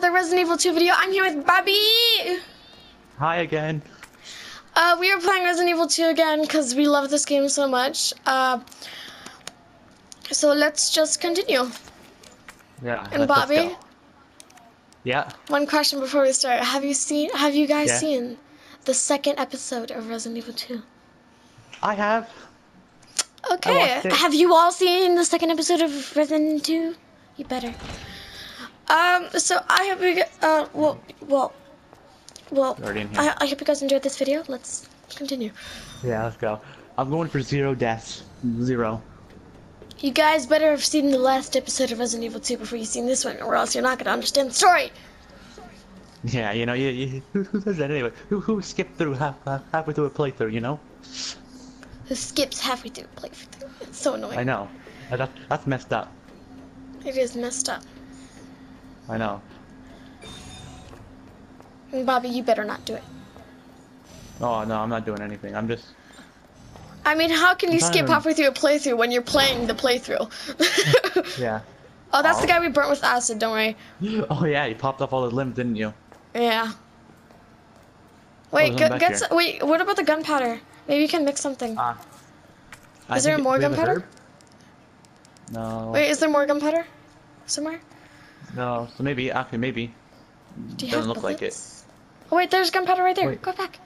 The Resident Evil 2 video. I'm here with Bobby. Hi again. Uh, we are playing Resident Evil 2 again because we love this game so much. Uh, so let's just continue. Yeah. And Bobby. Yeah. one question before we start: Have you seen? Have you guys Yeah. seen the second episode of Resident Evil 2? I have. Okay. it. Have you all seen the second episode of Resident 2? You better. Um, so I hope you get, uh, well, well, well, Already in here. I, I hope you guys enjoyed this video. Let's continue. Yeah. Let's go. I'm going for zero deaths. Zero. You guys better have seen the last episode of Resident Evil 2 before you've seen this one, or else you're not gonna understand the story. Yeah. You know. You, you, who, who does that anyway? Who who skipped through half, half halfway through a playthrough? You know. Who skips halfway through a playthrough? It's so annoying. I know. That, that's messed up. It is messed up. I know. And Bobby, you better not do it. Oh no, I'm not doing anything. I'm just. I mean, how can you skip halfway through a playthrough when you're playing the playthrough? Yeah. Oh, that's the oh. guy we burnt with acid. Don't worry. Oh yeah, you popped off all the limbs, didn't you? Yeah. Wait, there's get, get some, wait. What about the gunpowder? Maybe you can mix something. Ah. I Is there more gunpowder? No. Wait, is there more gunpowder somewhere? No. So maybe. Okay, maybe. Do you Doesn't have look like it. Oh wait, there's gunpowder right there. Wait. Go back.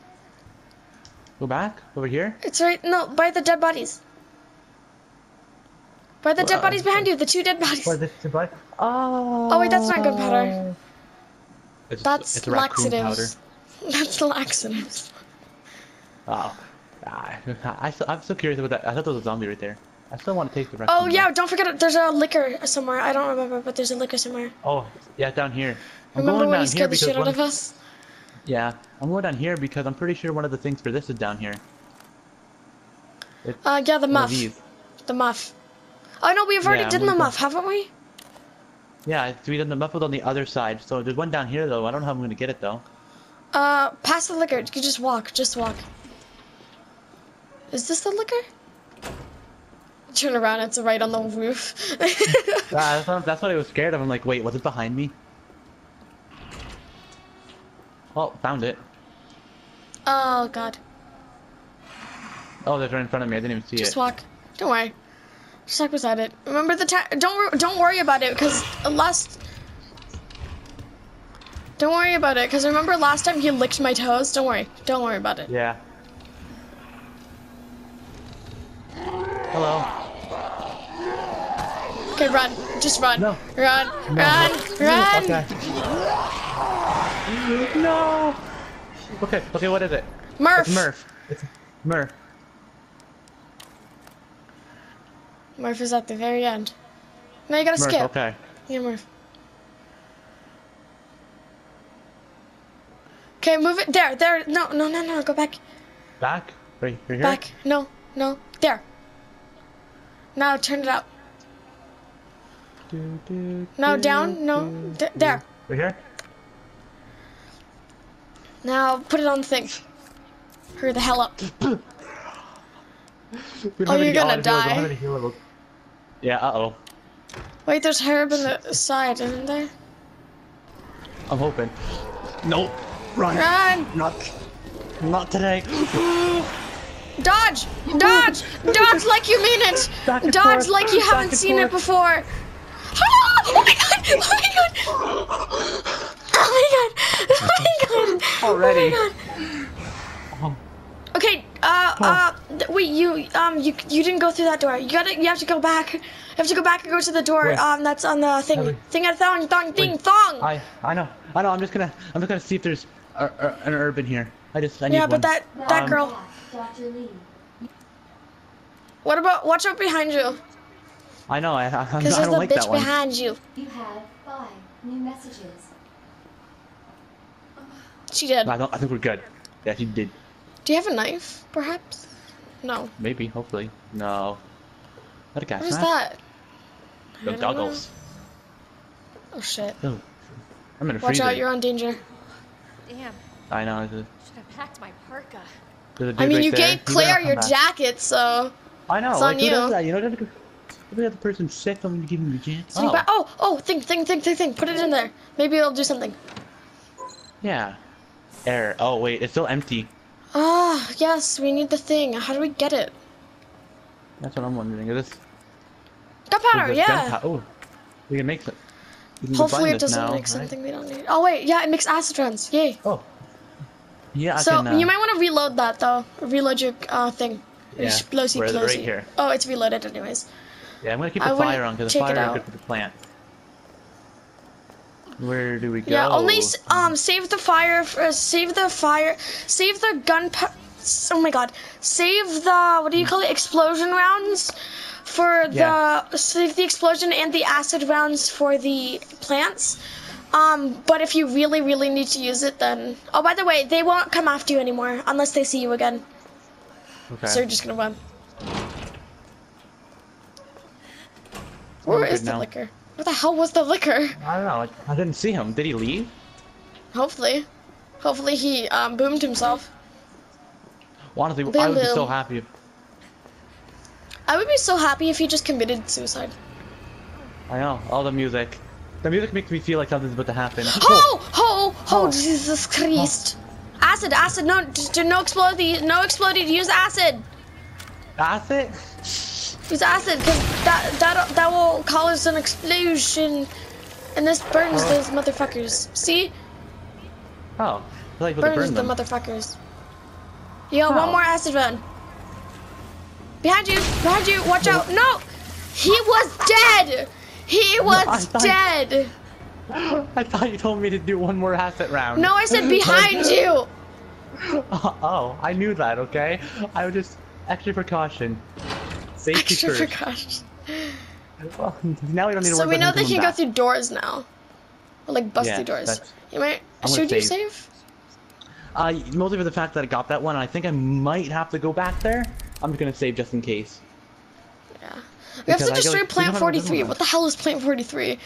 Go back over here. It's right. No, by the dead bodies. By the dead Well, bodies behind you. The two dead bodies. Where this goodbye? Oh. Oh wait, that's not gunpowder. It's, That's it's raccoon powder. laxatives. That's laxatives. Oh. Ah, I, I'm still curious about that. I thought there was a zombie right there. I still want to taste the raccoon. Oh yeah, don't forget. There's a licker somewhere. I don't remember, but there's a licker somewhere. Oh, yeah, down here. I'm Remember going when down you scared the shit out of us? Yeah, I'm going down here because I'm pretty sure one of the things for this is down here. It's Uh, yeah, the muff. The muff. Oh no, we've already Yeah, done the muff, haven't we? Yeah, we done the muff was on the other side. So there's one down here though. I don't know how I'm gonna get it though. Uh, past the licker. You just walk. Just walk. Is this the licker? Turn around. It's right on the roof. Ah, that's, what, that's what I was scared of. I'm like, wait, was it behind me? Oh, found it. oh god. Oh, that's right in front of me. I didn't even see Just it. Just walk. Don't worry. Just walk beside it. Remember the time. Don't don't worry about it because last. Don't worry about it because remember last time he licked my toes. Don't worry. Don't worry about it. Yeah. Hello. Okay, run. Just run. No. Run. Run. Run. Okay. No. Okay. Okay. What is it? Murph. It's Murph. It's Murph. Murph is at the very end. Now you gotta Murph. skip. Okay. Yeah, Murph. Okay, move it. There, there. No, no, no, no. Go back. Back. Right. Right here. Back. No, no. There. Now turn it up. Do, do, Now do, down. No. do, Th- do. there. Right here. Now put it on the thing. Hurry the hell up. We don't Oh, you're gonna I don't have die. Yeah. Uh oh. Wait, there's herb in the side, isn't there? I'm hoping. Nope. Run. Run! Not. Not today. Dodge! Dodge! Dodge like you mean it! Dodge forth, like you haven't and seen it before. Oh my god! Oh my god! Oh my god! Oh my god! Already. Oh my god! Okay, uh, uh, wait, you, um, you, you didn't go through that door. You gotta, you have to go back. You have to go back and go to the door, Where? um, that's on the thing. Hurry. Thing at thong, thong, Wait. thong! I. I know. I know. I'm just gonna. I'm just gonna see if there's a, a, an herb in here. I just. I need yeah, one. but that, that Um, girl. Dr. Lee, What about, watch out behind you. I know. I. I, I Because there's don't the like bitch that one. behind you. you have five new messages. She did. I don't. I think we're good. Yeah, she did. Do you have a knife, perhaps? No. Maybe. Hopefully. No. What a gas What is mask. that? I The don't goggles. Oh shit. Oh. I'm in a Watch freezer. out, you're on danger. Damn, I know. There's a, should have packed my parka. there's a I dude mean, right you there. gave Claire come your back. jacket, so. I know. It's like, on you. does that? You know, the other person's sick, I'm gonna give him a chance. Sitting Oh, oh, oh, thing, thing, thing, thing, thing. Put it in there. Maybe it'll do something. yeah. Error. Oh wait, it's still empty. Ah, yes, we need the thing. How do we get it? That's what I'm wondering. Is this? Gunpowder, yeah. gunpow- Oh, we can make some. Hopefully it doesn't now, make right? something we don't need. Oh wait, yeah, it makes acid runs. Yay. Oh. Yeah, I so can. Uh, you might want to reload that though. Reload your uh, thing. Yeah, is it? Right here. Oh, it's reloaded anyways. Yeah, I'm gonna keep the wouldn't fire on because the fire is good for the plant. Where do we go? Yeah, only um save the fire. f- Uh, save the fire. Save the gun. Oh my god. Save the what do you call it? Explosion rounds for Yeah. the save the explosion and the acid rounds for the plants. Um, but if you really, really need to use it, then oh, by the way, they won't come after you anymore unless they see you again. Okay. So you're just gonna run. Where is the now. licker? Where the hell was the licker? I don't know. Like, I didn't see him. Did he leave? Hopefully, hopefully he um, boomed himself. Honestly, I Boom, would be so happy. If, I would be so happy if he just committed suicide. I know all the music. The music makes me feel like something's about to happen. Oh, oh, oh, Oh. Jesus Christ! Acid, acid, no, no explodey, no exploded. Use acid. It. Use acid, cause that that that will cause an explosion, and this burns Oh. those motherfuckers. See, Oh, I like burns burn the motherfuckers. Yo, How? one oh. more acid run. Behind you, behind you. Watch out! No, he was dead. He was thought- dead. I thought you told me to do one more asset round. No, I said behind you. Oh, I knew that. Okay, I was just extra precaution. Safety Extra first. precaution. Well, now we don't need to So we know him they coming can go through doors now. Or like busty Yeah, doors. that's- You might I'm gonna should you save. save? Uh, mostly for the fact that I got that one, and I think I might have to go back there. I'm just gonna save just in case. Yeah. We have Because to I destroy go- Plant you know what I 43. What the hell is Plant 43?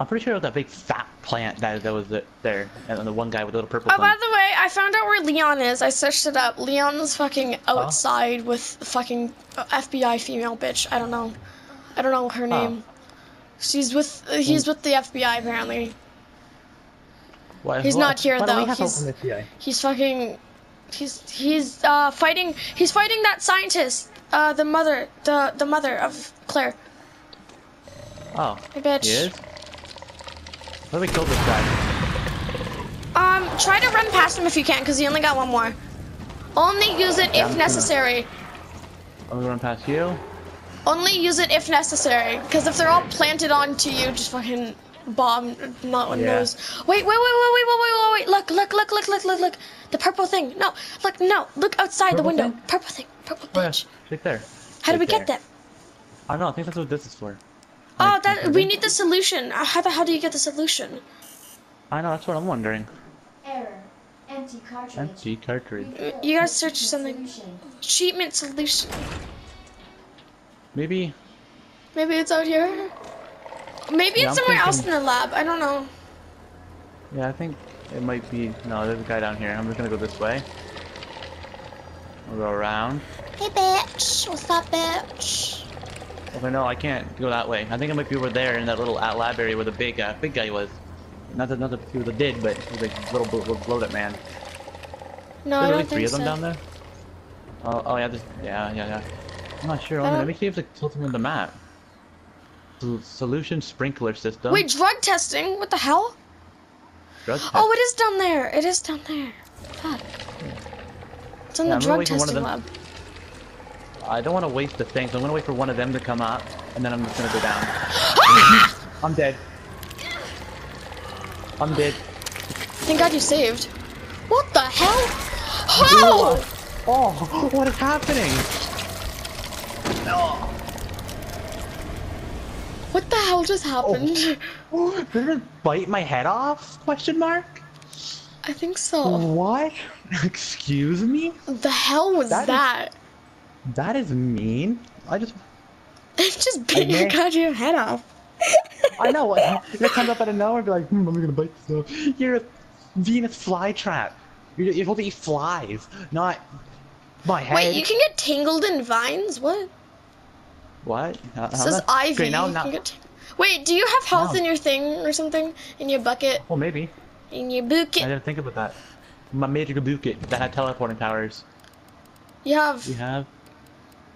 I'm pretty sure it was that big fat plant that that was there, and then the one guy with the little purple Oh, by the way, I found out where Leon is. I searched it up. Leon's fucking outside with the fucking uh, FBI female bitch. I don't know. I don't know her name. She's with. Uh, he's with the FBI apparently. Why- he's why- not here, why though. He's- from the FBI? He's fucking. He's he's uh fighting. He's fighting that scientist. Uh, the mother, the the mother of Claire. Oh, Hey, bitch. he is. Let me kill this guy. Um, try to run past him if you can, because he only got one more. Only use it yeah, if I'm necessary. Gonna... I'll run past you. Only use it if necessary, because if they're all planted onto you, just fucking bomb. Not one yeah. knows. Wait, wait, wait, wait, wait, wait, wait, wait, Look, look, look, look, look, look, look. The purple thing. No, look, no. Look outside purple the window. Thing? Purple thing. Purple bitch. Oh, yeah. Right there. How right do we there. get that? I don't know. I think that's what this is for. Oh, that we something? need the solution. Uh, How the hell do you get the solution? I know. That's what I'm wondering. Error. Empty cartridge. Empty cartridge. Refill. You gotta search something. Solution. Treatment solution. Maybe. Maybe it's out here. Maybe Yeah, it's I'm somewhere else in the lab. I don't know. Yeah, I think it might be. No, there's a guy down here. I'm just gonna go this way. We'll go around. Hey, bitch. What's up, bitch? Okay, no, I can't go that way. I think it might be over there in that little uh, lab area where the big, uh, big guy was. Not that, not that he was a did, but he was a little, little bloated man. No, There's I don't three think of them so. down there. Oh, oh yeah, this, yeah, yeah, yeah. I'm not sure. Let me see if it's tilting on the map. Solution sprinkler system. Wait, drug testing? What the hell? Drug test. Oh, it is down there. It is down there. Fuck. It's in Yeah, the I'm drug testing them. lab. I don't want to waste the thing, so I'm gonna wait for one of them to come up, and then I'm just gonna go down. I'm dead. I'm dead. Thank God you saved. What the hell? Oh! Oh, what is happening? What the hell just oh. happened? Oh, did it bite my head off? Question mark. I think so. What? Excuse me? The hell was That that? is- That is mean. I just, just bit your goddamn head off. I know. what- It comes up out of nowhere and be like, hmm, I'm gonna bite this off. You're a Venus flytrap. You're, you're supposed to eat flies, not my head. Wait, you can get tangled in vines? What? What? It says how Ivy. Okay, now, You now. get- Wait, do you have health No. in your thing or something? In your bucket? Well, maybe. In your bucket? I didn't think about that. My magic bucket that had teleporting powers. You have, You have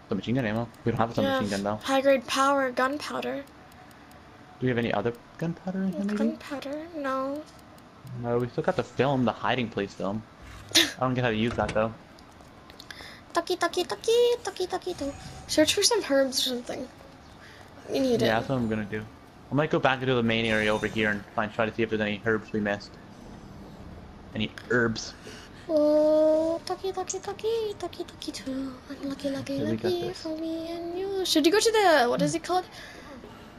some machine gun ammo. We don't have some you machine gun though. high grade power gunpowder. Do we have any other gunpowder in here maybe? Gunpowder? No. No, we still got the film, the hiding place film. I don't get how to use that though. Taki taki taki taki taki to. Search for some herbs or something. You need Yeah, it. that's what I'm gonna do. I might go back into the main area over here and find try to see if there's any herbs we missed. Any herbs. Oh, taki taki taki taki taki too. Lucky lucky lucky for me and you. Should you go to the what is it called?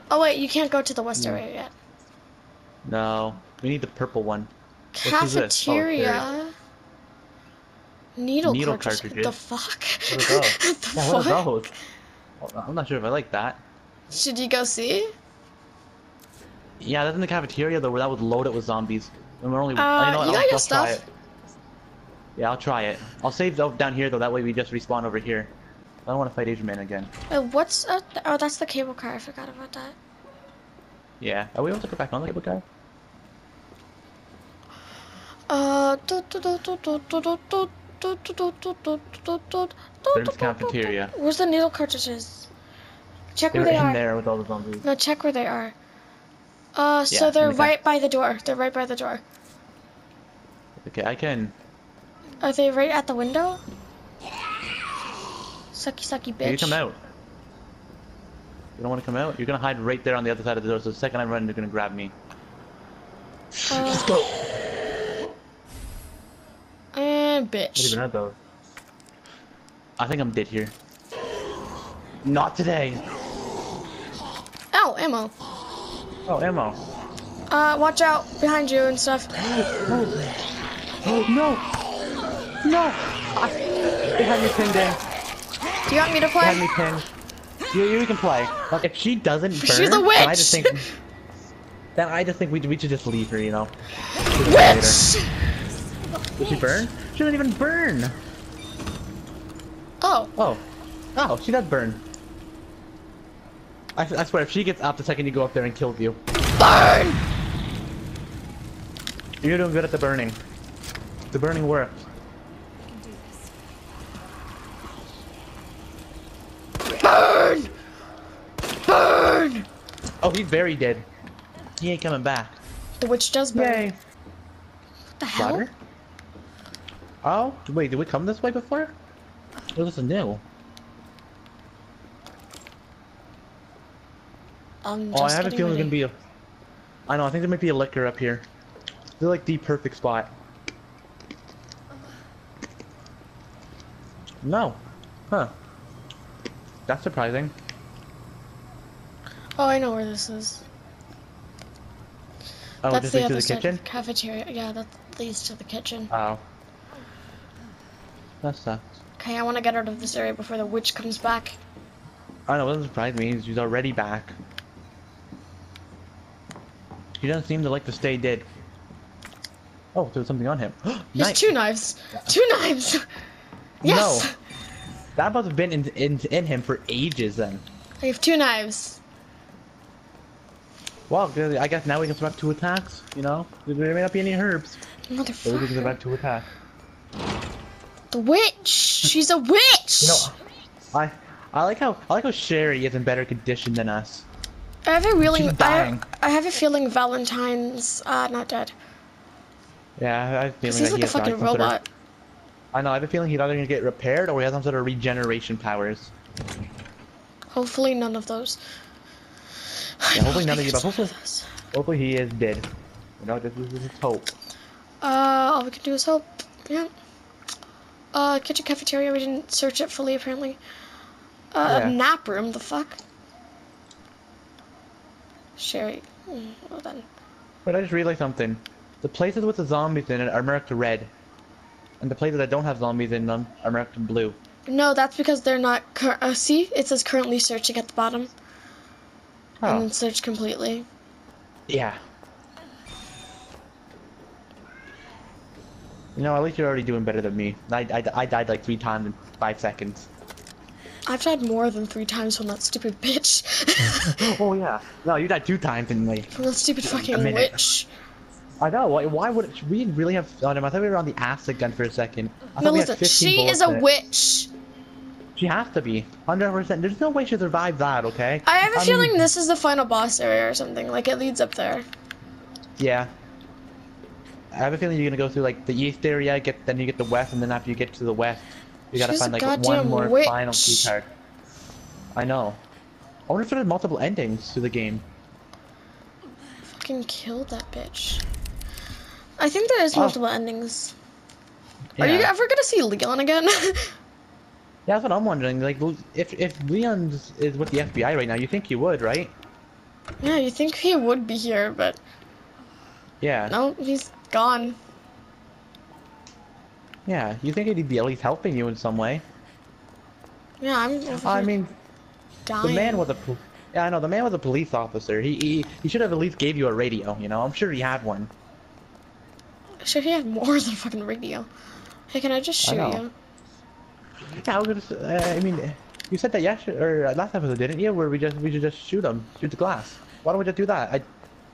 Oh wait, you can't go to the west No. area yet. No, we need the purple one. What is this? Oh, Cafeteria. Needle, Needle cartridges. cartridges. The fuck? What are those? the Yeah, what fuck? are those? I'm not sure if I like that. Should you go see? Yeah, that's in the cafeteria though, where that was loaded with zombies. And we're only. Uh, you know what, you got I'll, your stuff? Yeah, I'll try it. I'll save down here though, that way we just respawn over here. I don't want to fight Asian Man again. Wait, what's th oh, that's the cable car. I forgot about that. Yeah. Are we able to go back on the cable car? Uh, Burns cafeteria. Where's the needle cartridges? Check they're where they in are. there with all the zombies. No, check where they are. Uh, so yeah, they're the right by the door. They're right by the door. Okay, I can are they right at the window? Sucky sucky bitch. Can you come out? You don't want to come out? You're gonna hide right there on the other side of the door. So the second I run, you're gonna grab me. Uh, Let's go. and bitch. What even bitch. are those? I think I'm dead here. Not today. Oh, ammo. Oh, ammo. Uh, watch out behind you and stuff. Oh no! No! I, they had me pinned in. Do you want me to They had me play? pinned. You, you can play. Like, if she doesn't burn, She's a then I just witch! think. Then I just think we, we should just leave her, you know. Witch! Did she burn? She doesn't even burn. Oh, Oh. Oh, she does burn. I, I swear, if she gets up the second you go up there and kills you, burn! you're doing good at the burning. The burning works. Burn! Burn! Oh, he's very dead. He ain't coming back. The witch does burn. What the hell? Water? Oh, wait, did we come this way before? Or this is new? I'm Oh, I have a getting feeling there's gonna be a... I know, I think there might be a licker up here. They're like the perfect spot. No. Huh. That's surprising. Oh, I know where this is. Oh, That's the other the side. kitchen? Cafeteria. Yeah, that leads to the kitchen. Oh. That sucks. Okay, I want to get out of this area before the witch comes back. I know, it doesn't surprise me. She's already back. He doesn't seem to like to stay dead. Oh, there's something on him. He has Nice. two knives. Two knives. Yes. No. That must have been in, in, in him for ages then. I have two knives. Well, I guess now we can survive two attacks, you know? There may not be any herbs, but we can Motherfucker. survive two attacks. The witch. She's a witch. You know, I I like how I like how Sherry is in better condition than us. I have a feeling. She's I. I have a feeling Valentine's uh not dead. Yeah, I have a feeling he's he like a has some fucking sort of- robot. I know, I have a feeling he's either gonna get repaired or he has some sort of regeneration powers. Hopefully none of those. Yeah, hopefully none of you, but hopefully, hopefully he is dead. You know, this is, this is hope. Uh, all we can do is hope. Yeah. Uh, kitchen cafeteria. We didn't search it fully apparently. Uh, Yeah. nap room. The fuck. Sherry. Mm, well then. But I just realized something. The places with the zombies in it are marked red. And the places that don't have zombies in them are marked blue. No, that's because they're not. Uh, see, it says currently searching at the bottom, and then search completely. yeah. You know, at least you're already doing better than me. I, I, I died like three times in five seconds. I've died more than three times from that stupid bitch. oh yeah. No, you died two times in like. from that stupid fucking witch. I know. Why, why would it, we really have? Oh, no, I thought we were on the acid gun for a second. I No, thought we had listen, 15 she is a witch. She has to be. 100%. There's no way she survived that. Okay. I have a I feeling mean- this is the final boss area or something. Like it leads up there. Yeah. I have a feeling you're gonna go through like the east area, get then you get the west, and then after you get to the west, you gotta She's find like one more witch. final key card. I know. I wonder if there's multiple endings to the game. Fucking killed that bitch. I think there is Oh. multiple endings. Are you ever gonna see Leon again? Yeah, that's what I'm wondering. Like, if if Leon is with the FBI right now, you think he would, right? yeah, you think he would be here, but Yeah. no, he's gone. Yeah. You think he'd be at least helping you in some way? Yeah, I'm I mean, dying. the man was a. Yeah, I know. The man was a police officer. He he, he should have at least gave you a radio. You know, I'm sure he had one. Sure, he had more than a fucking radio. Hey, can I just shoot know. you? Yeah, I was gonna. Uh, I mean, you said that yesterday or last episode, didn't you? Where we just we should just shoot them, shoot the glass. Why don't we just do that? I,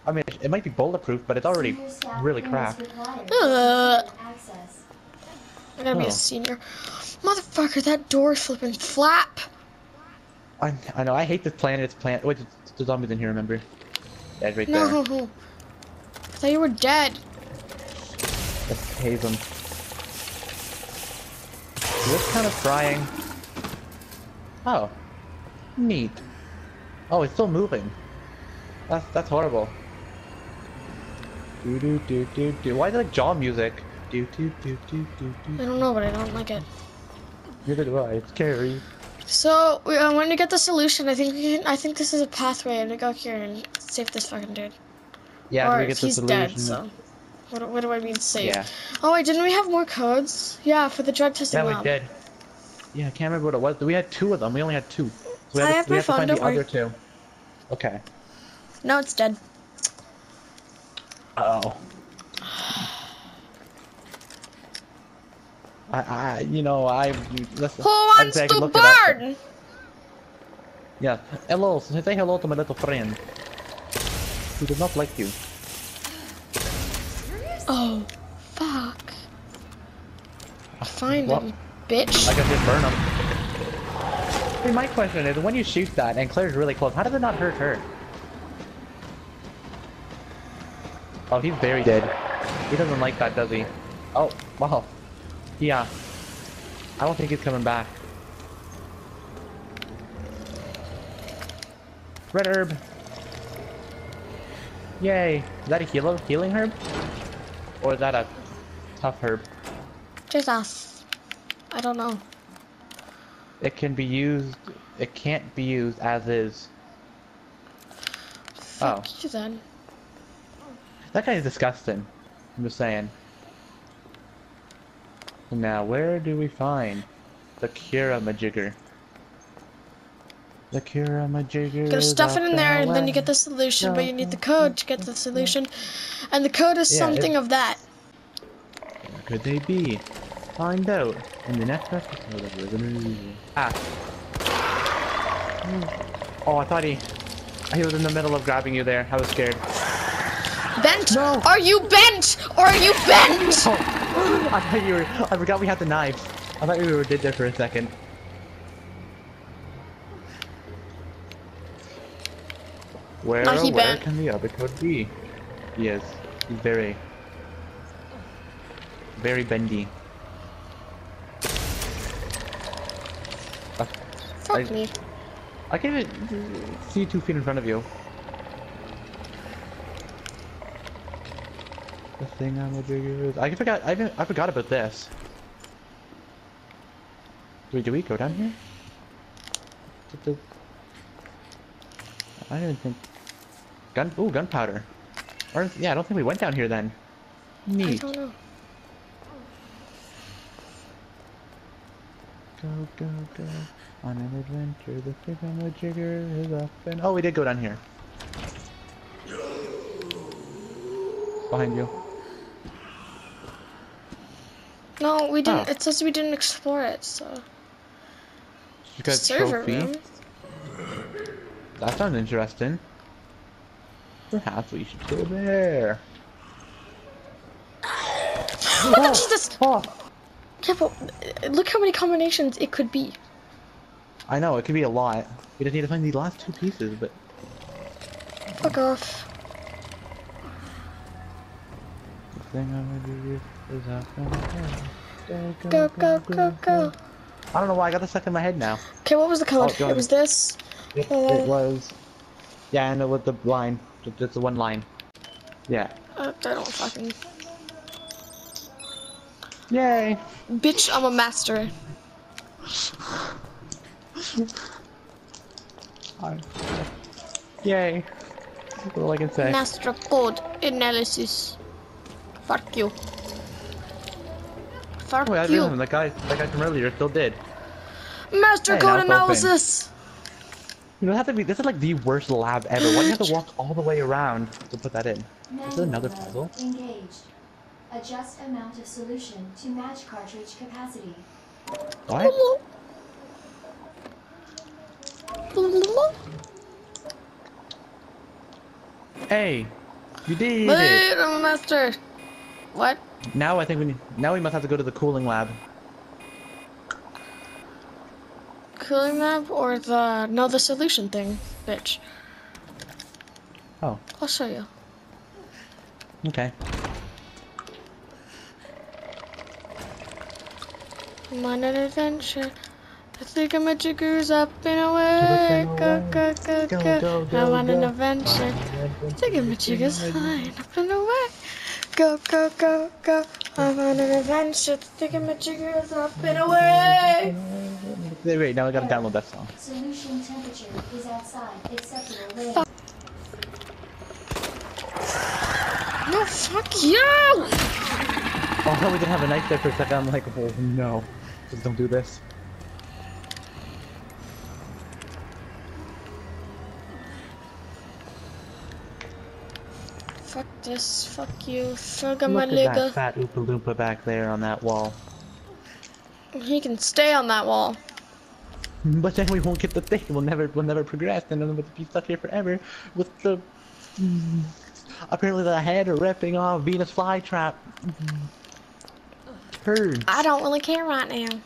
I mean, it might be bulletproof, but it's already really cracked. Uh. Access. I gotta be Oh. a senior. Motherfucker, that door flipping flap. I, I know. I hate this planet. It's planet. Wait, the zombies in here. Remember? Yeah, it's right No. there. I thought you were dead. Let's haze him. What's kind of frying? Oh, neat. Oh, it's still moving. That's that's horrible. Do do do do do. Why is it like jaw music? Do do do do do I do. don't know, but I don't like it. Neither do I. It's scary. So we- when you get the solution, I think we can, I think this is a pathway to go here and save this fucking dude. Yeah, or we get the he's solution. dead. So what, do- what do I mean save? Yeah. Oh wait, didn't we have more codes? Yeah, for the drug testing Yeah, we did. Yeah, I can't remember what it was. We had two of them. We only had two. So we I had to, have we my have to phone, find the don't worry. other two. Okay. No, it's dead. Oh. I, I, you know, I. Listen, Who wants I to look it up, but- burn? Yeah. Hello, say hello to my little friend. He does not like you. Oh, fuck. Find What? him, bitch. I can just burn him. See, my question is, when you shoot that and Claire's really close, how does it not hurt her? Oh, he's very dead. He doesn't like that, does he? Oh, wow. Yeah. I don't think he's coming back. Red herb. Yay. Is that a heal healing herb? Or is that a tough herb? Just us. I don't know. It can be used. It can't be used as is. Fuck Oh. you then. That guy is disgusting. I'm just saying. Now, where do we find the Kira Majigger? The Kira Majigger. You gotta stuff it in there, and then you get the solution, but you need the code to get the solution. And the code is Yeah, something of that. Where could they be? Find out in the next episode of Resident Evil. Ah. Oh, I thought he. He was in the middle of grabbing you there. I was scared. Bent? No. Are you bent? Or are you bent? Oh, I thought you were. I forgot we had the knives. I thought we were dead there for a second. Where, he where can the other code be? Yes. He's very, very bendy. Uh, Fuck I- me. I can even see two feet in front of you. The thing on the jigger is. I forgot. I, I forgot about this. Wait, do we go down here? I don't think. Gun. Ooh, gunpowder. Or yeah, I don't think we went down here then. I Neat. don't know. Go, go, go. On an adventure, the on the jigger is up and. Oh, we did go down here. Behind you. No, we didn't. Oh. It says we didn't explore it, so. You got Server trophy. room. That sounds interesting. Perhaps we should go there. Oh, Jesus! Oh, Yeah, but uh, look how many combinations it could be. I know it could be a lot. We just need to find these last two pieces, but Fuck off. the thing I'm gonna do is I'm gonna Go, go, go, go. I don't know why I got this stuck in my head now. Okay, what was the code? Oh, it was this. It, Uh, it was, yeah, I know what the line, just the one line. Yeah. Uh, I don't fucking. Yay! Bitch, I'm a master. I- Yay! That's all I can say. Master code analysis. Fuck you. Fuck wait, I you. realized that guy, that guy from earlier still did. Master Hey, code analysis. You know, have to be. This is like the worst lab ever. Why do you have to walk all the way around to put that in? Is there another puzzle? mode Engaged. Adjust amount of solution to match cartridge capacity. What? Hey, you did it. Wait, I'm master. What? Now I think we need. Now we must have to go to the cooling lab. Cooling map or the no the solution thing, bitch. Oh, I'll show you. okay. I'm on an adventure. I think I'm a jigger's up and away. Go, go, go, Go, go. go, go, I'm on an adventure. Think I'm a jigger's flying up and away. Go, go, go, go. I'm on an adventure. I Think I'm a jigger's up and away. Wait, wait, now I gotta download that song. Solution temperature is outside acceptable range. Fuck. No, fuck you! Oh, we didn't have a knife there for a second. I'm like, oh no. Just don't do this. Fuck this, fuck you, fuck my Look at that nigga. fat Oompa Loompa back there on that wall. He can stay on that wall. But then we won't get the thing. We'll never, we'll never progress, and then we'll be stuck here forever with the. Apparently, the head ripping off Venus flytrap. Her, I don't really care right now.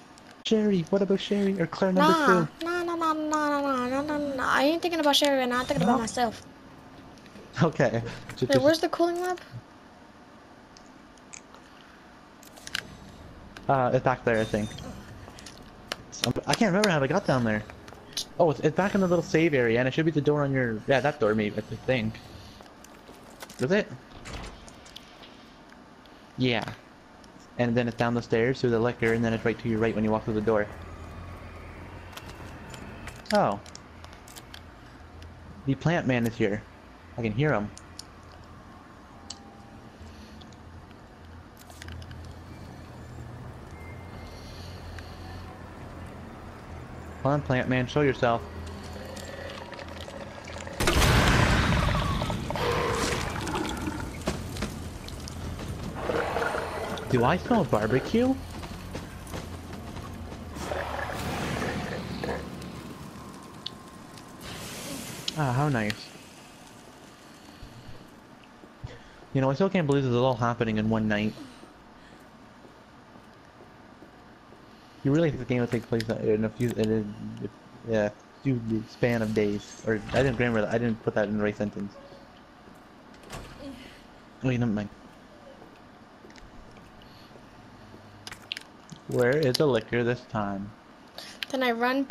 Sherry. What about Sherry or Claire number Nah, two? nah, nah, nah, nah, nah, nah, nah, nah. I ain't thinking about Sherry right now. I'm thinking about myself. Okay. Wait, just- where's the cooling lab? uh, it's back there, I think. I can't remember how I got down there. Oh, it's, it's back in the little save area, and it should be the door on your. Yeah, that door, maybe. I think. Was it? Yeah. And then it's down the stairs through the licker, and then it's right to your right when you walk through the door. Oh. The plant man is here. I can hear him. Come on, plant man, show yourself. Do I smell barbecue? Ah, how nice. You know, I still can't believe this is all happening in one night. You really think the game will take place in a few, in a, yeah, few span of days? Or I didn't grammar that. I didn't put that in the right sentence. Wait, never mind. Where is the licker this time? Then I run.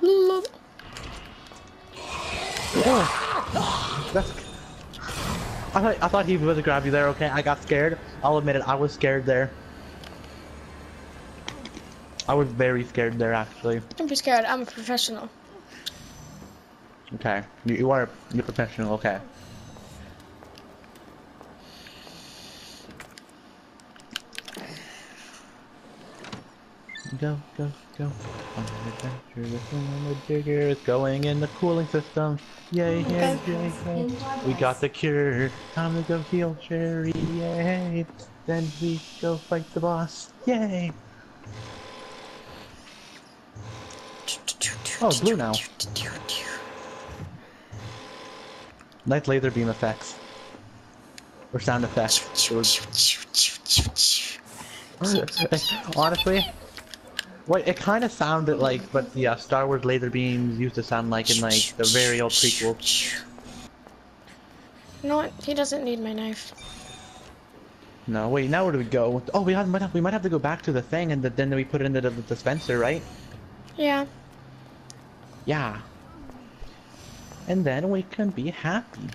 Oh, that's. I thought I thought he was gonna grab you there. Okay, I got scared. I'll admit it. I was scared there. I was very scared there, actually. Don't be scared. I'm a professional. Okay, you, you are you're professional. Okay. Go, go, go. On an adventure with the digger is going in the cooling system. Yay, yay, yay, yay. We got the cure. Time to go heal Sherry. Yay. Then we go fight the boss. Yay. Oh, it's blue now. Nice laser beam effects. Or sound effects. Honestly, what it kind of sounded like, but the uh, Star Wars laser beams used to sound like in like the very old prequels. You know what? He doesn't need my knife. No, wait, now where do we go? Oh, we have, might have, we might have to go back to the thing, and then we put it into the, the dispenser, right? Yeah. Yeah. And then we can be happy.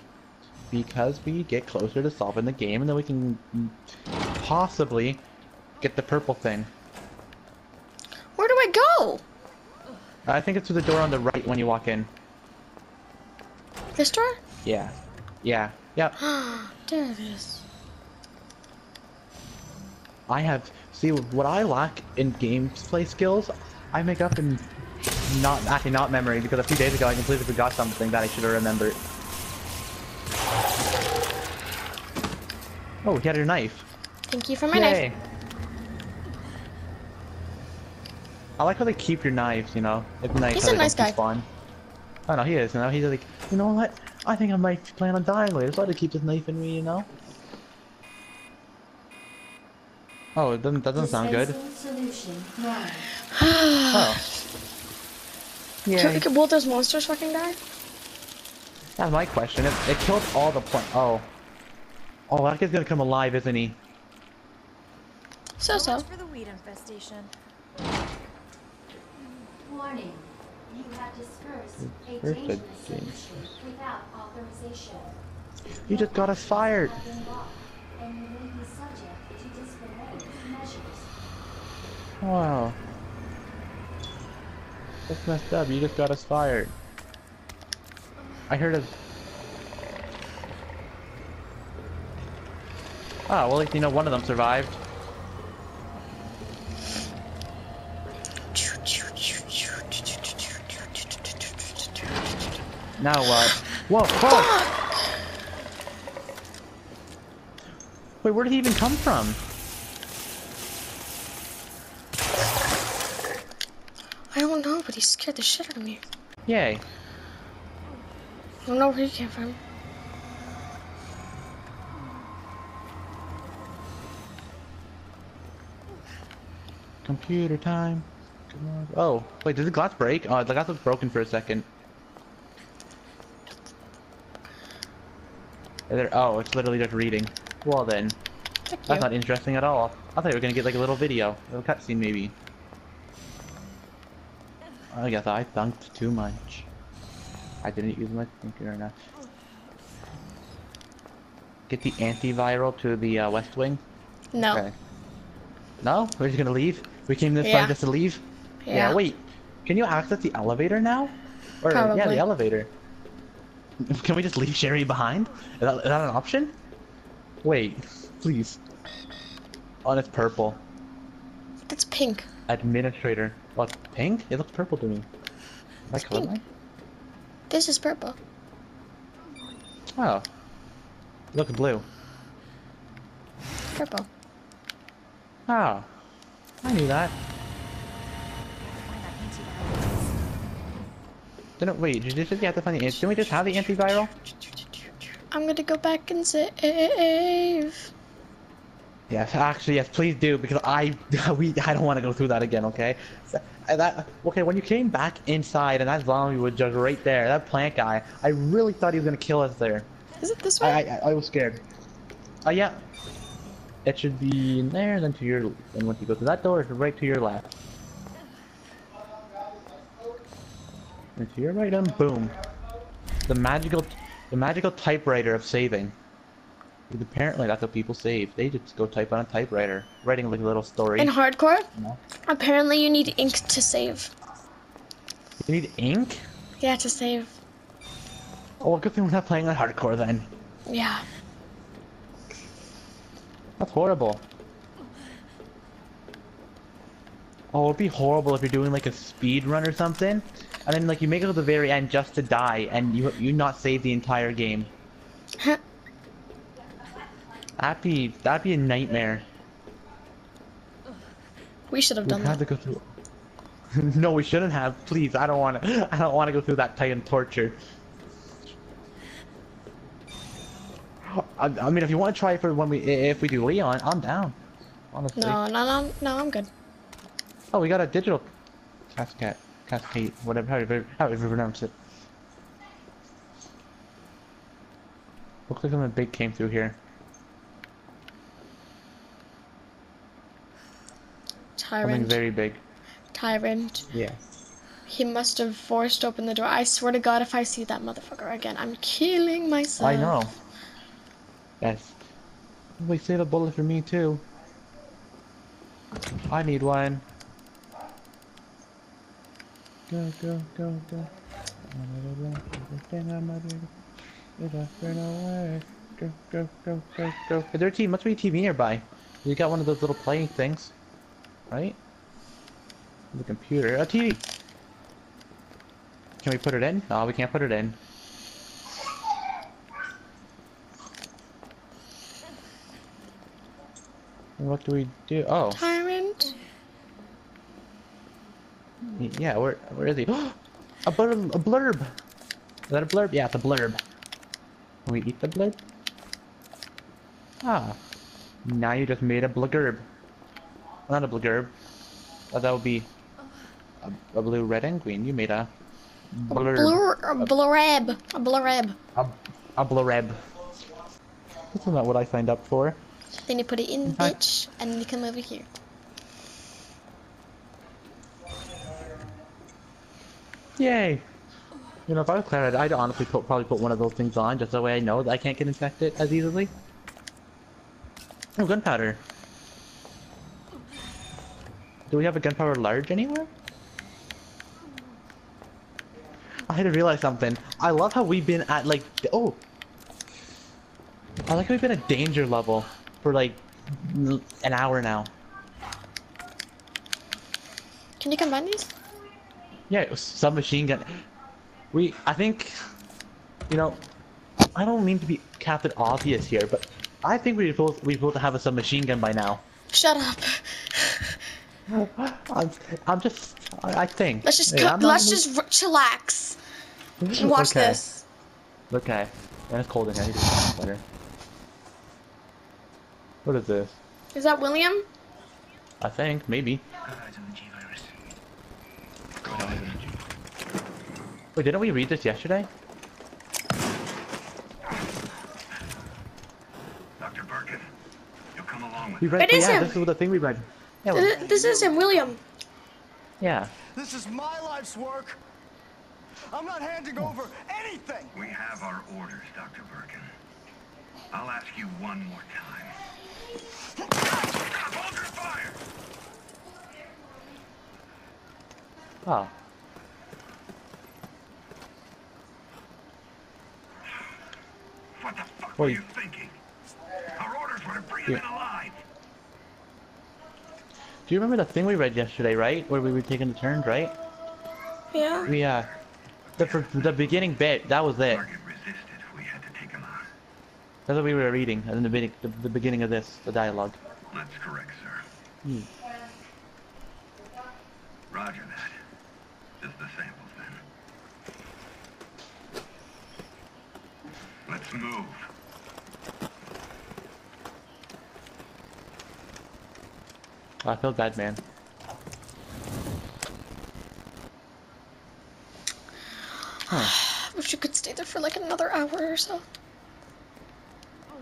Because we get closer to solving the game, and then we can possibly get the purple thing. Where do I go? I think it's through the door on the right when you walk in. This door? Yeah. Yeah. Yeah. there it is. I have see what I lack in gameplay skills. I make up in not actually not memory because a few days ago I completely forgot something that I should have remembered. Oh, he had your knife. Thank you for my Yay. knife. I like how they keep your knives, you know? It's nice He's a nice guy. Fun. Oh no, he is, you know? He's like, you know what? I think I might plan on dying later, so I to keep this knife in me, you know? Oh, it doesn't, that doesn't sound good. Solution now. Oh. Can- Yeah. can- Will those monsters fucking die? That's my question. It, it killed all the plant. Oh. Oh, that guy's gonna come alive, isn't he? So so. for the weed infestation. Warning. You have dispersed a dangerous dangerous- solution without authorization. You just got us fired. Be subject to disciplinary measures. Wow. That's messed up. You just got us fired. I heard of. Oh, ah, well, you know one of them survived. Now what? Whoa, whoa! Wait, where did he even come from? I don't know, but he scared the shit out of me. Yay. I don't know where he came from. Computer time. Oh, wait, did the glass break? Oh, the glass was broken for a second. There- oh, it's literally just reading. Well then, that's not interesting at all. I thought you were gonna get like a little video, a little cutscene maybe. I guess I thunked too much. I didn't use my thinker enough. Get the antiviral to the uh, West Wing. No. Okay. No? We're just gonna leave? We came this Yeah. far just to leave? Yeah. yeah. wait. Can you access the elevator now? Or, yeah, the elevator. Can we just leave Sherry behind? Is that, is that an option? Wait, please. Oh, it's purple. That's pink. Administrator. Well, it's pink? It looks purple to me. Am I It's pink. colorblind? This is purple. Oh. Look, looks blue. Purple. Oh. I knew that. Find that antiviral. Didn't, wait, did you just have to find the ant- Didn't we just have the antiviral? I'm gonna go back and save. Yes, actually, yes, please do because I we I don't want to go through that again. Okay, uh, that okay. When you came back inside and that zombie was just right there, that plant guy, I really thought he was gonna kill us there. Is it this way? I, I was scared. Oh yeah, it should be in there. Then to your and once you go through that door, it's right to your left. And to your right, and boom, the magical the magical typewriter of saving. Because apparently that's what people save. They just go type on a typewriter, writing like a little story. In hardcore, No. apparently you need ink to save. You need ink? Yeah, to save. Oh, good thing we're not playing on hardcore then. Yeah. That's horrible. Oh, it'd be horrible if you're doing like a speed run or something, and then like you make it to the very end just to die, and you you not save the entire game. That'd be that'd be a nightmare. we should have We'd done have that. to go through. no, we shouldn't have. Please, I don't want to. I don't want to go through that Titan torture. I, I mean, if you want to try for when we, if we do Leon, I'm down. Honestly. No, no, no, no, I'm good. Oh, we got a digital cascade, cascade, whatever, however, however you pronounce it. Looks like something big came through here. Tyrant. Something Tyrant. very big. Tyrant. Yeah. He must have forced open the door. I swear to God, if I see that motherfucker again, I'm killing myself. I know. Yes. Wait, save a bullet for me too. I need one. Go, go, go, go. Everything I'm a do is a turn away. Go, go, go, go, go. Is there a TV? Must be a TV nearby. You got one of those little playing things, right? The computer, a TV. Can we put it in? No, we can't put it in. What do we do? Oh, Tyrant. Yeah. Where where is he? a blurb. A blurb. Is that a blurb? Yeah, it's a blurb. Can we eat the blurb? Ah. Now you just made a blurb. Not a blurb. Uh, that would be a, a blue, red, and green. You made a blurb. Blur, a blurb. A blurb. A, a blurb. This is not what I signed up for. Then you put it in, bitch, and then you come over here. Yay! You know, if I was Claire, I'd honestly put, probably put one of those things on, just that way I know that I can't get infected as easily. Oh, gunpowder. Do we have a gunpowder large anywhere? I had to realize something. I love how we've been at, like, oh! I like how we've been at danger level for, like, an hour now. Can you combine these? Yeah, it was submachine gun. We, I think, you know, I don't mean to be Captain Obvious here, but I think we both we both have a submachine gun by now. Shut up. I'm, I'm just, I, I think. Let's just Hey, not- let's just r- chillax and watch Okay. this. Okay, and it's cold in here. I need to better. What is this? Is that William? I think maybe. Wait, didn't we read this yesterday? Dr. Birkin, you'll come along with We me. read. It is yeah, him. this is the thing we read. Yeah, we- Th- This is him, William. yeah. This is my life's work. I'm not handing over anything. We have our orders, Dr. Birkin. I'll ask you one more time. Hold your fire! Oh. What the fuck were Wait. you thinking? Our orders were to bring him Yeah. in alive. Do you remember the thing we read yesterday, right? Where we were taking the turns, right? Yeah. We, uh, the, for the beginning bit, that was it. Target resisted. We had to take him out. That's what we were reading in the, beginning- the, the beginning of this, the dialogue. That's correct, sir. Hmm. Roger that. Just the samples then. Let's move. I feel bad, man. I wish you could stay there for like another hour or so.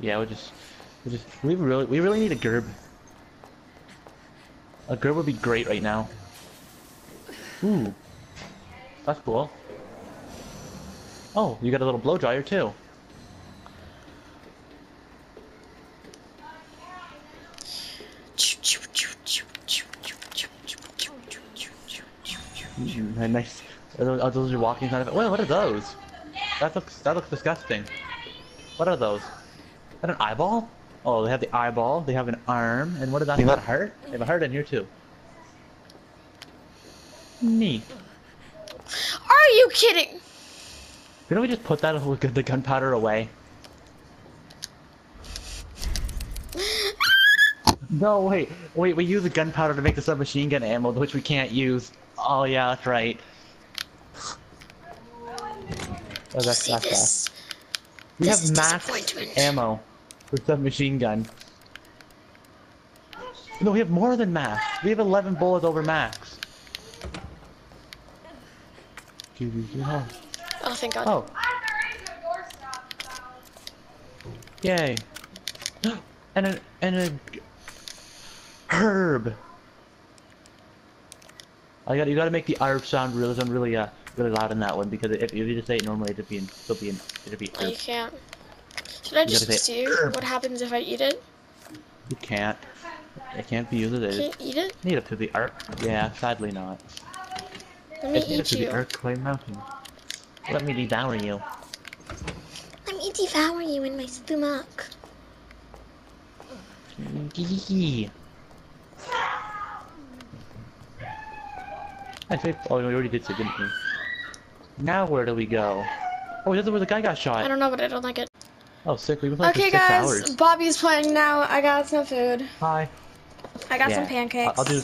Yeah, we just, we just, we really, we really need a gerb. A gerb would be great right now. Ooh, that's cool. Oh, you got a little blow dryer too. Nice. Are those, are those your walking kind of? Wait, what are those? That looks that looks disgusting. What are those? Is that an eyeball? Oh, they have the eyeball. They have an arm, and what is that? Is that a heart? They have a heart in here too. Neat. Are you kidding? Didn't we just put that with the gunpowder away? No, wait, wait. We use the gunpowder to make the submachine gun ammo, which we can't use Oh yeah, that's right. Oh, that's See that's that. this? We this have is max disappointment. ammo for submachine gun. No, we have more than max. We have 11 bullets over max. Oh. Oh, thank God. Oh. Yay. And a and a herb. I got you got to make the herb sound really sound really uh really loud in that one because if, if you just say it normally it'd be in, it'll be in, it'd be Oh, you can't. Should I You just gotta say see herb. what happens if I eat it? You can't. It can't be used as it is. Can't eat it? Need up to the arc. Yeah, sadly not. Let me It's native to you. the Earthquake Mountain. Let me devour you. Let me devour you in my stomach. Gee. I say, oh, we already did say, didn't we? Now where do we go? Oh, this is where the guy got shot. I don't know, but I don't like it. Oh, sick. We've been playing Okay, for six guys, hours. Bobby's playing now. I got some food. Hi. I got Yeah, some pancakes. I'll, I'll do.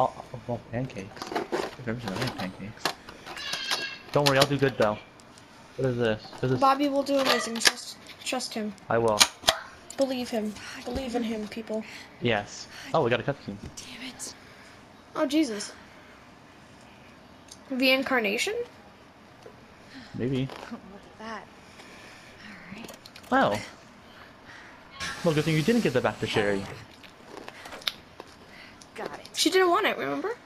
I'll, I'll, well, pancakes. I've never seen any pancakes. Don't worry, I'll do good though. What is this? This. Bobby will do amazing. Trust, trust him. I will. Believe him. Believe in him, people. Yes. Oh, we got a cutscene. Damn it. Oh, Jesus. The incarnation? Maybe. Look at that. Alright. Well. Well, good thing you didn't give that back to Sherry. Got it. She didn't want it, remember?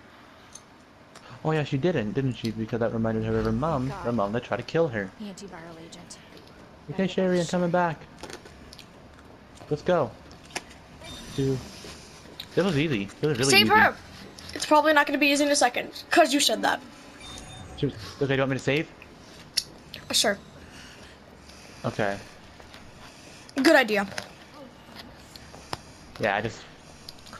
Oh yeah, she didn't, didn't she? Because that reminded her of her mom. Her mom that tried to kill her. Antiviral agent. Okay, Sherry, I'm coming back. Let's go. Dude. This was easy. This was really Save easy. her! It's probably not going to be easy in a second. Because you said that. Okay, do you want me to save? Uh, Sure. Okay. Good idea. Yeah, I just...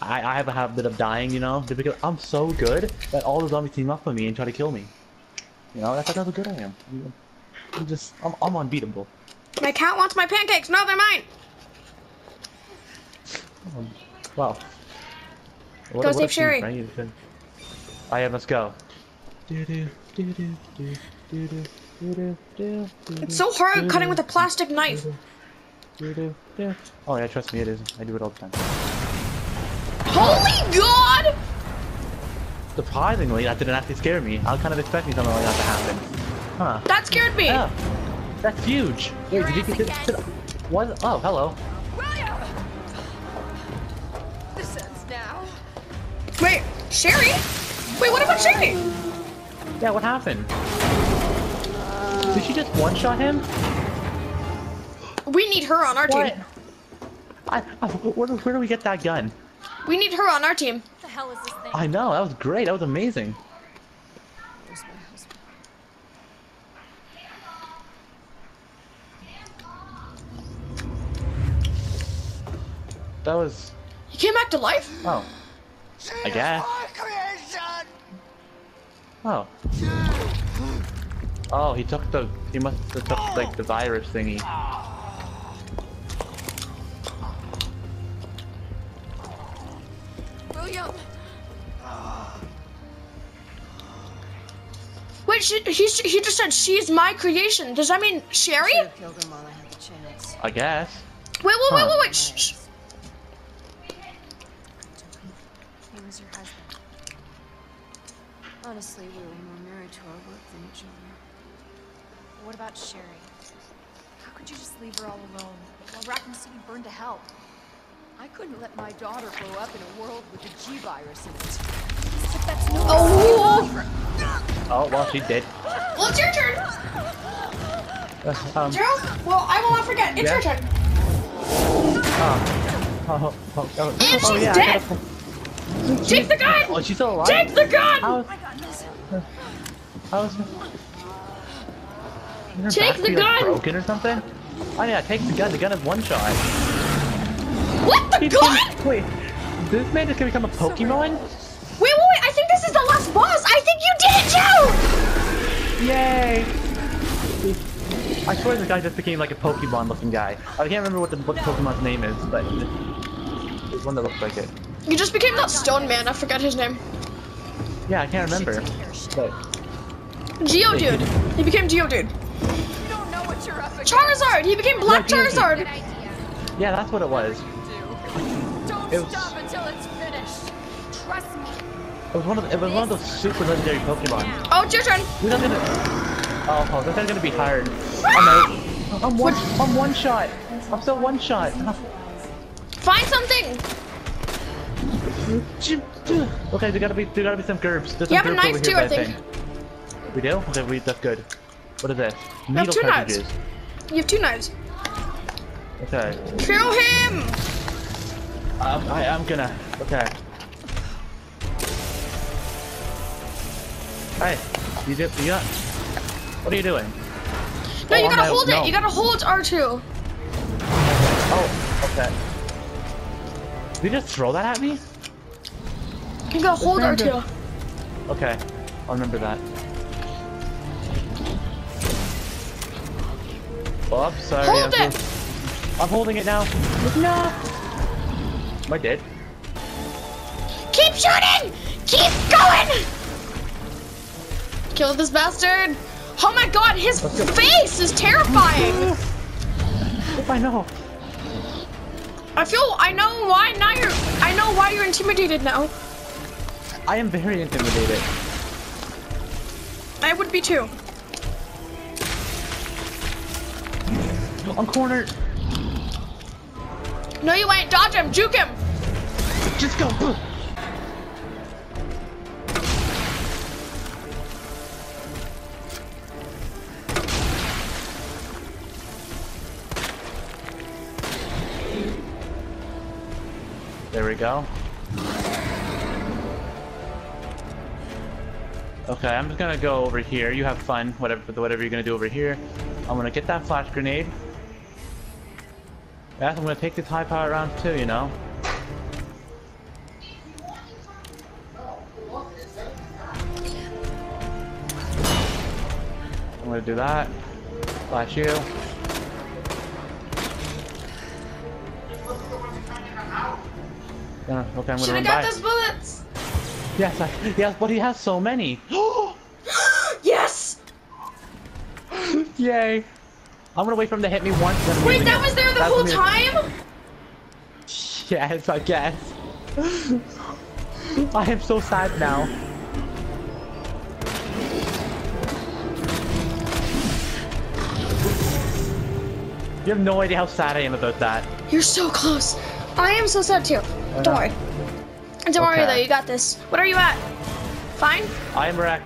I, I have a habit of dying, you know? Because I'm so good that all the zombies team up on me and try to kill me. You know, that's how good I am. I'm- just... I'm, I'm unbeatable. My cat wants my pancakes. No, they're mine. Um, well. What, Go what save Sherry. could- I must go. Do, do, It's so hard cutting with a plastic knife. Oh yeah, trust me, it is. I do it all the time. Holy God! Surprisingly, that didn't actually scare me. I was kind of expecting something like that to happen. Huh. That scared me. Oh, that's huge. Wait, did you get this? did- What? Oh, hello. William. This ends now. Wait, Sherry? Wait, what about Sherry? Yeah, what happened? Did she just one-shot him? We need her on our team. What? I, I, where, do- where do we get that gun? We need her on our team. What the hell is this thing? I know, that was great. That was amazing. Where's? That was. He came back to life? Oh. I guess. My creation! Oh. Oh, he took the. He must have took like the virus thingy. William! Wait, she, he, he just said she's my creation. Does that mean Sherry? Wait, Killed him while I had the chance. I guess. wait, wait, Huh. wait, wait. Shh, shh. Honestly, we were more married to our work than each other. What about Sherry? How could you just leave her all alone while Raccoon City burned to hell? I couldn't let my daughter grow up in a world with a G virus in it. But that's no Oh, Oh, well, she did. well, it's your turn. Uh, um, Gerald, well, I will not forget. It's Yeah? your turn. oh, oh, oh, oh, And oh, she's yeah, I dead. gotta- Take the gun. Oh, she's still alive? Take the gun. How is... How is... Her Take the gun. broken or something? Oh yeah, take the gun. The gun is one shot. What the He gun? became- Wait, this man just gonna become a Pokemon? Wait, wait, wait. I think this is the last boss. I think you did it, Joe. Yay! I swear this guy just became like a Pokemon looking guy. I can't remember what the what Pokemon's name is, but it's one that looks like it. You just became that stone man. I forgot his name. Yeah, I can't remember. But Geodude. He became Geodude. You don't know what you're up against. Charizard. He became Black Yeah, Charizard. Yeah, that's what it was. Don't It was- stop until it's finished. Trust me. It was one of the, it was one of those super legendary Pokemon. Oh, it's your turn. We're not gonna. Oh, oh this gonna be hard. Ah! I'm out. I'm one. I'm one shot. I'm still one shot. Find something. Okay, there gotta be there gotta be some gerbs. There's You some have a gerbs over knife too, I think. We do? Okay, we, that's good. What is this? have Needle two knives. You have two knives. Okay. Kill him. Um, I am gonna. Okay. Hey, you did. You got. What are you doing? No, Oh, you gotta hold No. it. You gotta hold R2. Oh, okay. Did you just throw that at me? You gotta hold Defend R2. Okay, I'll remember that. Oh, sorry. Hold I'm it. so- I'm holding it now. No. Am I dead? Keep shooting! Keep going! Kill this bastard! Oh my god, his go. face is terrifying! I know. I feel I know why now you're I know why you're intimidated now. I am very intimidated. I would be too. I'm cornered. No you ain't dodge him, juke him! Just go. Go. Okay, I'm just gonna go over here. You have fun, whatever whatever you're gonna do over here. I'm gonna get that flash grenade. Yeah, I'm gonna take this high power round too, you know. I'm gonna do that. Flash you. Yeah, okay, I'm gonna Should've got by. those bullets! Yes, I, yes, but he has so many. yes! Yay! I'm gonna wait for him to hit me once. Then Wait, that was there the That's whole me- time? Yes, I guess. I am so sad now. You have no idea how sad I am about that. You're so close. I am so sad too. Don't worry. Don't worry though, you got this. What are you at? Fine? I am we're at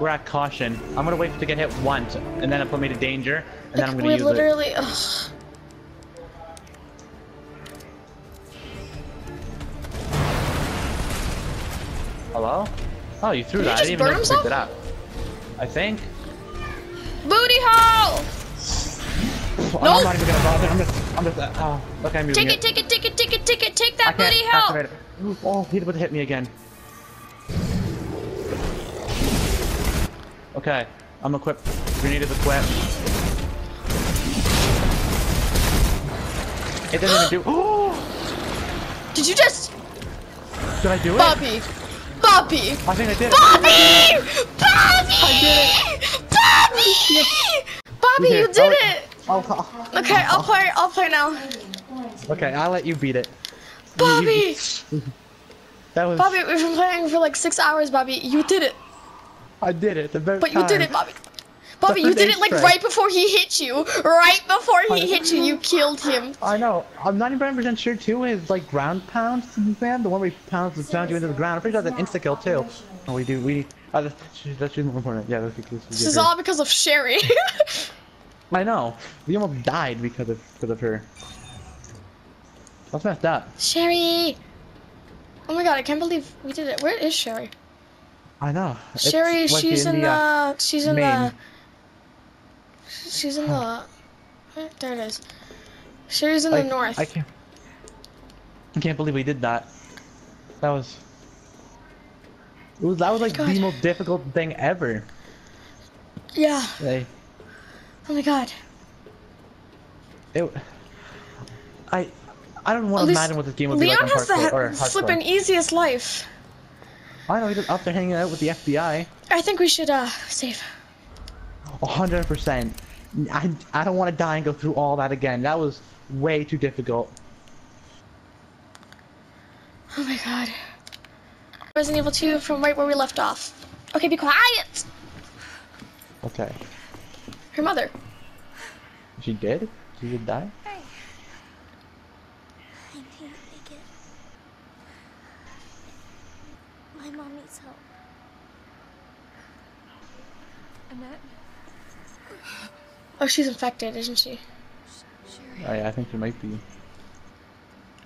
we're at caution. I'm gonna wait to get hit once, and then it put me to danger, and then I'm gonna we use it. literally ugh. Hello? Oh, you threw Did that. I just didn't even know you picked it up. I think. Booty hole! Oh, No. I'm not even gonna bother. I'm just, I'm just, uh, oh, okay, I'm moving Take it, take it, take it, take it, take it, take I that booty hole! activate it. Oh, he's about to hit me again. Okay, I'm equipped. Grenade is equipped. It doesn't even do. Oh! Did you just Did I do it? Bobby? Bobby! I think I did it. Bobby! Bobby! I Bobby! Bobby, Here, you did it! Oh. Okay, I'll play. I'll play now. Okay, I'll let you beat it. Bobby! That was. Bobby, we've been playing for like six hours, Bobby. You did it. I did it. The best But you did it, Bobby. Bobby, you did it like strike. right before he hit you. Right before he hit you, you killed him. I know. I'm 99% sure too. His like ground pound, man. The one where he pounds the pound you into the ground. I'm pretty sure that's an insta kill too. Oh, we do. We. Uh, that's, that's just more important. Yeah, that's because. This is all because of Sherry. I know. We almost died because of because of her. That's messed up. Sherry! Oh my god, I can't believe we did it. Where is Sherry? I know. Sherry, like she's in uh, the. She's in Maine. the. She's in the. There it is. Sherry's in I, the north. I can't. I can't believe we did that. That was. It was, that was like God. the most difficult thing ever. Yeah. Like, Oh my god. it. I. I don't want to imagine what this game would be Leon like on has the hardcore or hardcore. flippin' easiest life. I know he's up there hanging out with the FBI. I think we should uh save. A hundred percent. I I don't want to die and go through all that again. That was way too difficult. Oh my god. Resident Evil 2 from right where we left off. Okay, be quiet! Okay. Her mother. Is She dead? She did die? Hey, I can't make it. My mom needs help. Annette. Oh, she's infected, isn't she? Sherry. Oh yeah, I think she might be.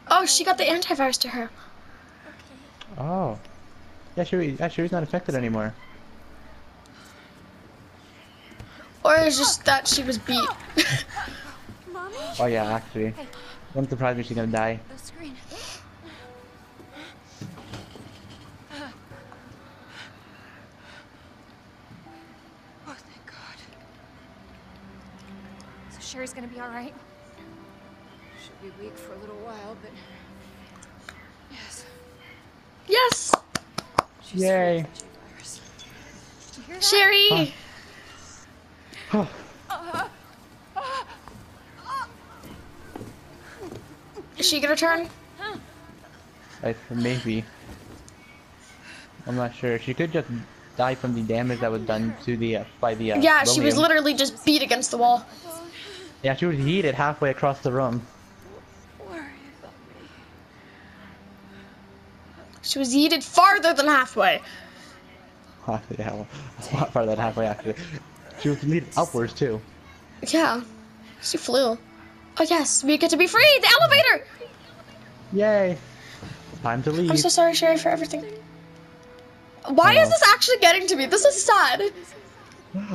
Oh, she got the antivirus to her. Okay. Oh. Yeah, Sherry, yeah, Sherry's not infected anymore. Or it's just that she was beat. Oh yeah, actually. Wouldn't surprise me if she's gonna die. Oh, thank God. So Sherry's gonna be all right. She'll be weak for a little while, but Yes. yes! she's Yay. free of the G-virus. Did you hear that? Sherry! Is she gonna turn? I, maybe. I'm not sure. She could just die from the damage that was done to the uh, by the. Uh, Yeah, she was literally just beat against the wall. Yeah, she was yeeted halfway across the room. Worry about me. She was yeeted farther than halfway. Yeah, well, a lot farther than halfway actually. She was yeeted upwards too. Yeah, she flew. Oh yes, we get to be free! The elevator! Yay! Time to leave. I'm so sorry, Sherry, for everything. Why is Oh. this actually getting to me? This is sad.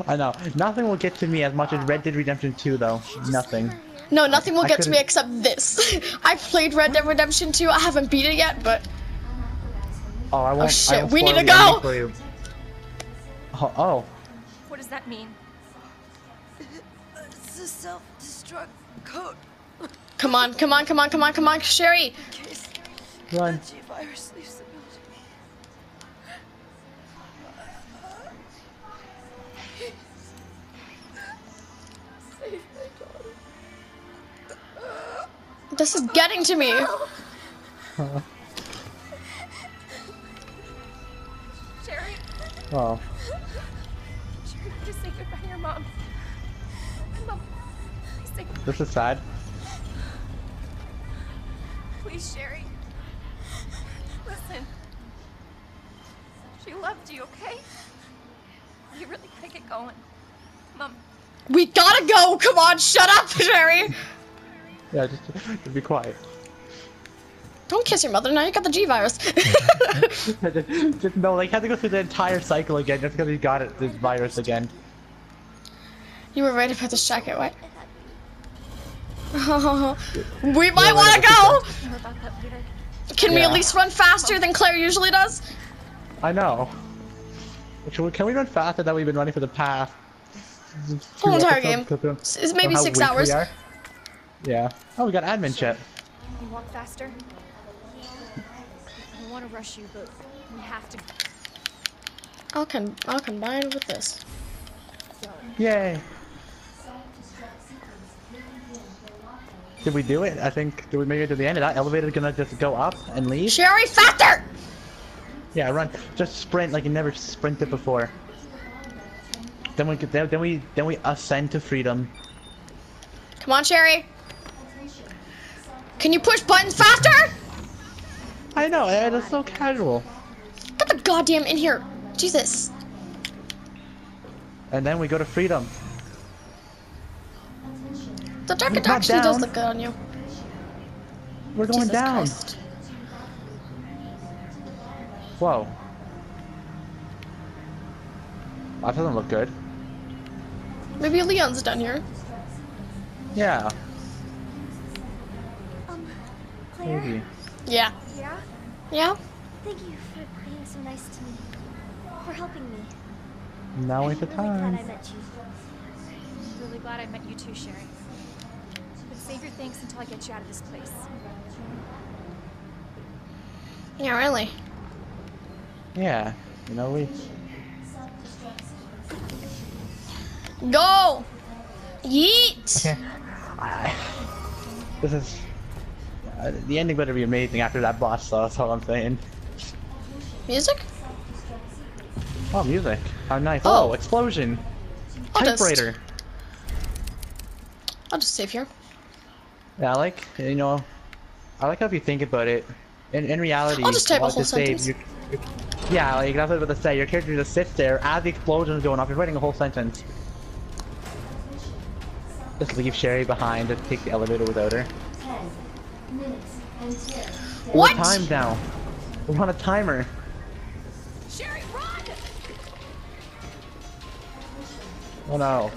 I know. Nothing will get to me as much as Red Dead Redemption 2 though. Nothing. No, nothing will I get to me except this. I played Red Dead Redemption 2. I haven't beat it yet, but Oh, I oh, won't. I shit, we need to go! Oh, oh. What does that mean? It's a self-destruct code come on, come on, come on, come on, come on, Sherry. in case Run. the G-virus leaves the building. Save my daughter. This is getting to me. Sherry. Oh. This is sad. Please, Sherry. Listen. She loved you, okay? You really gotta get going. Mom, We gotta go. Come on, shut up, Sherry. Yeah, just, just be quiet. Don't kiss your mother now. You got the G virus. just, just no, like had to go through the entire cycle again just because he got it, this virus again. you were ready for this jacket, right? we might want to go. more about that later. Can we at least run faster than Claire usually does? I know. Should we- Can we run faster than we've been running for the past? Whole entire game. because of- S- It's maybe six hours. Yeah. Oh, we got admin chip. Can you walk faster? I don't want to rush you, but we have to. I'll con I'll combine with this. Yay. Did we do it? I think, did we make it to the end? Is that elevator gonna just go up and leave? Sherry, faster! Yeah, run. Just sprint like you never sprinted before. Then we get then, then we then we ascend to freedom. Come on, Sherry. Can you push buttons faster? I know, eh, it's so casual. Get the goddamn in here. Jesus. And then we go to freedom. The jacket Not actually does down. look good on you. We're going Jesus down. Christ. Whoa. That doesn't look good. Maybe Leon's down here. Yeah, Um, Claire, maybe. Yeah. Yeah? Yeah? thank you for being so nice to me. For helping me. Now I'm ain't the really glad time. I met you. I'm really glad I met you too, Sherry. But save your thanks until I get you out of this place. Yeah, really. Yeah, you know we. Go! Yeet! Okay. I, this is. Uh, the ending better be amazing after that boss, though. That's all I'm saying. Music? Oh, music. How nice. Oh. Oh, explosion. I'll just- Typewriter. I'll just save here. Yeah, I like, you know, I like how if you think about it, in, in reality, I'll just type a whole sentence. your- your- yeah, like that's what I was about to say. Your character just sits there as the explosion is going off. You're writing a whole sentence. Just leave Sherry behind and take the elevator without her. 10 minutes until What? We're timed now. We're on a timer. Sherry, run! Oh no.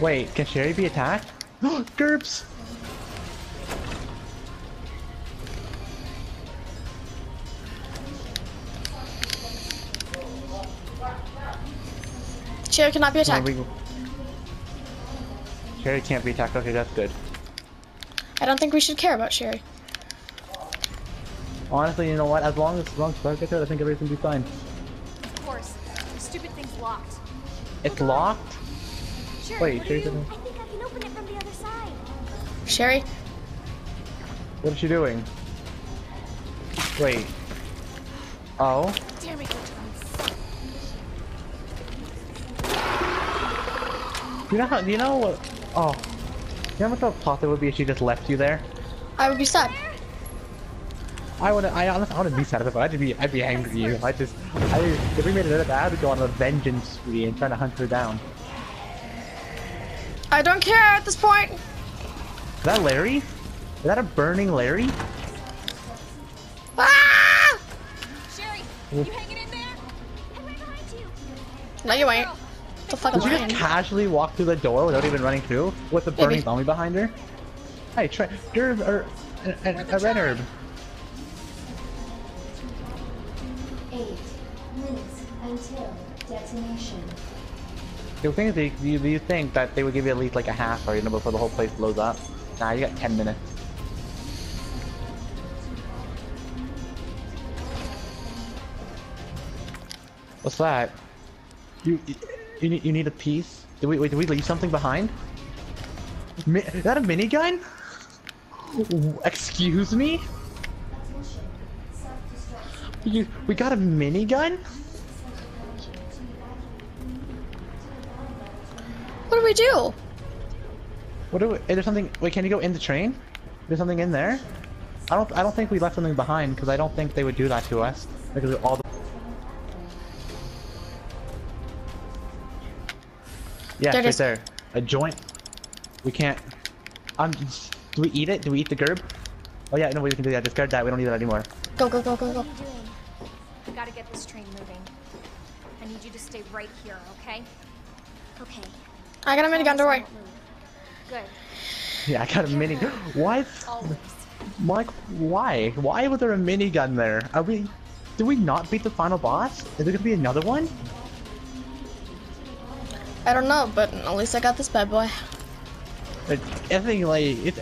Wait, can Sherry be attacked? Gerps! Sherry cannot be No, attacked. we- Sherry can't be attacked. Okay, that's good. I don't think we should care about Sherry. Honestly, you know what? As long as, as long as Clark gets out, I think everything will be fine. Of course. The stupid thing's locked. It's locked? Sherry, Wait, what are you... I think I can open it from the other side. Sherry? What is she doing? Wait. Oh? Damn it, you're trying You know how, you know what? Oh. You know how much of a plot there would be if she just left you there? I would be sad. I would, I honestly, I wouldn't be sad about it, I'd be, I'd be angry at you. I just, I, if we made it out bad, I'd go on a vengeance spree and try to hunt her down. I don't care at this point. Is that Larry? Is that a burning Larry? Ah! Sherry, you hanging in there? I'm right behind you. No, you ain't. The fuck Did you I just casually walk through the door without even running through with a Maybe. burning zombie behind her? Hey, try, herb, or, a, a, a red herb. 8 minutes until detonation. The thing is, you, you think that they would give you at least like a half or you know before the whole place blows up? Nah, you got 10 minutes. What's that? You you need you need a piece? Did we wait? Did we leave something behind? Mi is that a minigun? Excuse me? You we got a minigun? We do? What do we, is there something? Wait, can you go in the train? There's something in there. I don't. I don't think we left something behind because I don't think they would do that to us because of all the. Yeah, There right is. there. A joint. We can't. Um, do we eat it? Do we eat the gerb? Oh yeah, no, way we can do that. Discard that. We don't need that anymore. Go, go, go, go, go. What are you doing? We gotta get this train moving. I need you to stay right here, okay? Okay. I got a minigun, don't worry. Good. Yeah, I got a mini. What? Always. Mike, why? Why was there a minigun there? Are we? Did we not beat the final boss? Is there gonna be another one? I don't know, but at least I got this bad boy. Like, I think like it's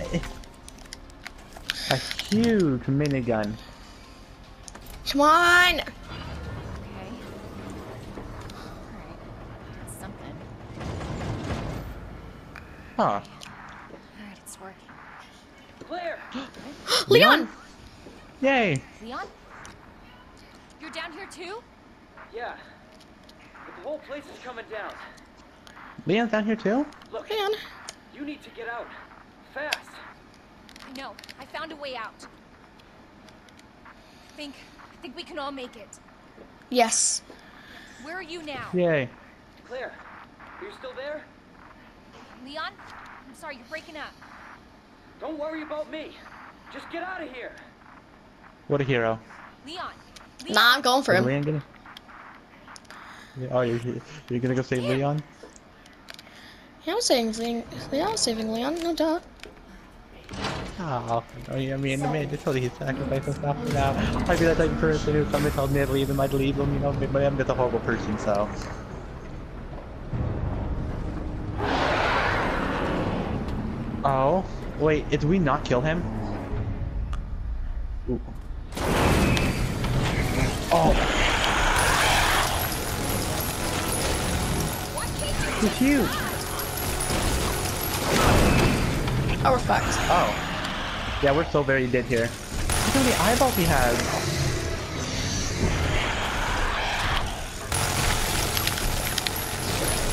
a huge minigun. Come on! Okay. Alright. That's something. Huh? Alright, it's working. Claire! Leon! Yay! Leon? You're down here too? Yeah. But the whole place is coming down. Leon's down here too. Look, Leon. you need to get out. Fast. I know. I found a way out. I think I think we can all make it. Yes. Where are you now? Yay! Claire, are you still there? Leon? I'm sorry, you're breaking up. Don't worry about me. Just get out of here. What a hero. Leon. Leon. Nah, I'm going for him. Leon gonna? Oh, you're, you're gonna go save Leon? Yeah, I'm saving Leon. Yeah, I'm saving Leon, no doubt. Oh, yeah, I mean, I mean, just totally he sacrificed himself for now. I'd be that type of person who somebody told me to leave him, I'd leave him, you know, but I'm just a horrible person, so. Oh, wait, did we not kill him? Ooh. Oh. He's huge. Oh, we're fucked. Oh. Yeah, we're so very dead here. Look how many eyeballs he has.